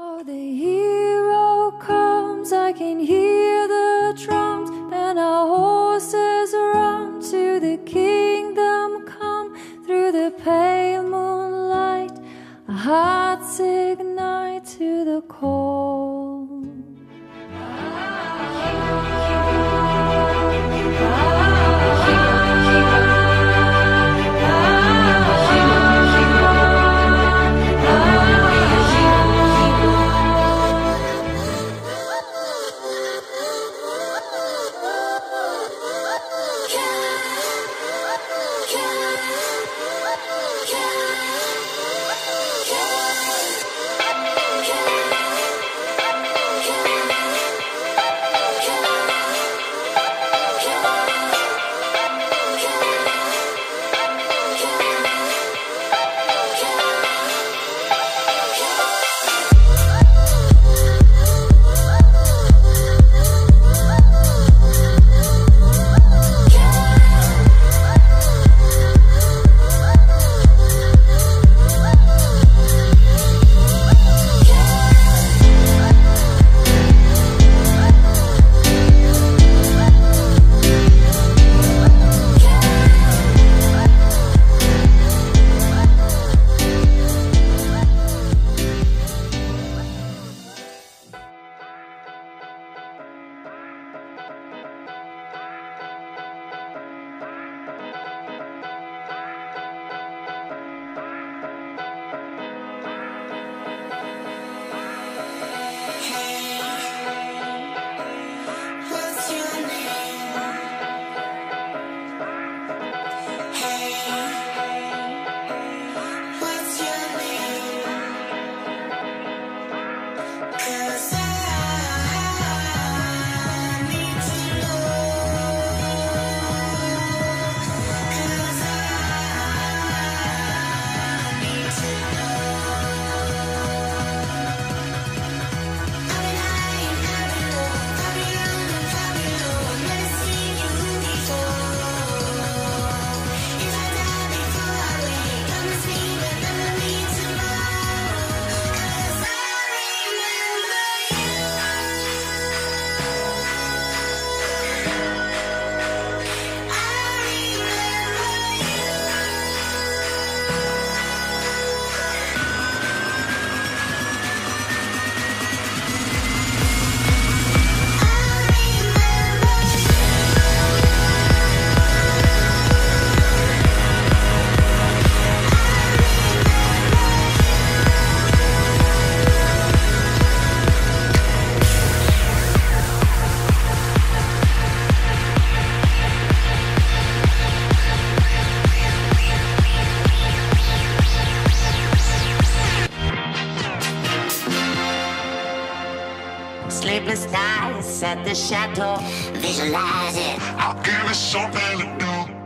Oh, the hero comes, I can hear the drums, and our horses run to the kingdom come through the pale moonlight. Our hearts ignite to the call. Sleepless nights at the chateau. Visualize it. I'll give you something to do.